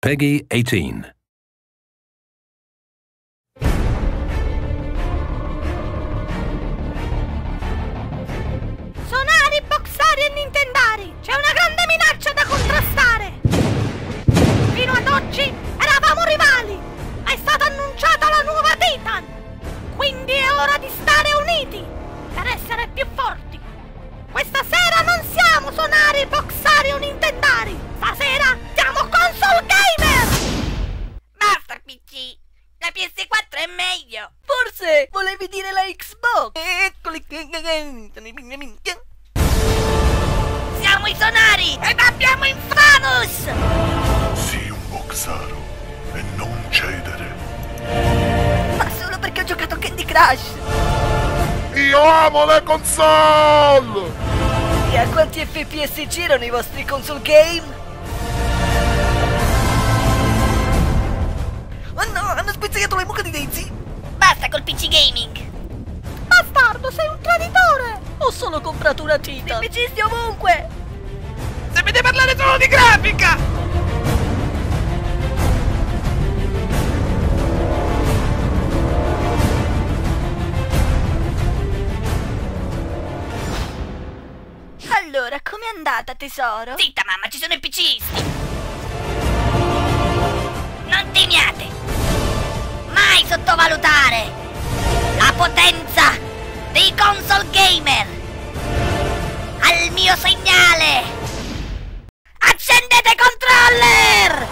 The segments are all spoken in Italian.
Peggy 18. Sonari, boxari e nintendari! C'è una grande minaccia da contrastare! Fino ad oggi eravamo rivali! È stata annunciata la nuova Titan! Quindi è ora di stare uniti per essere più forti! Questa sera non siamo sonari, boxari PS4 è meglio! Forse volevi dire la Xbox? Eccoli. Siamo i sonari ed abbiamo Infamous! Sii un boxaro e non cedere. Ma solo perché ho giocato a Candy Crush! Io amo le console! E a quanti FPS girano i vostri console game? Spezzato le mucche di Daisy! Basta col PC gaming! Bastardo, sei un traditore! Ho solo comprato una Titan! PCisti ovunque! Sapete parlare solo di grafica! Allora, com'è andata, tesoro? Zitta, mamma, ci sono i PCisti! Sottovalutare la potenza dei console gamer! Al mio segnale! Accendete controller!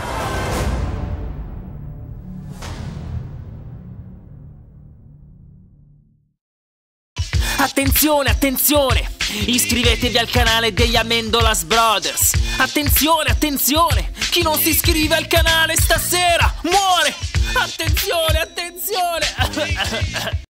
Attenzione, attenzione! Iscrivetevi al canale degli Amendolas Brothers! Attenzione, attenzione! Chi non si iscrive al canale stasera!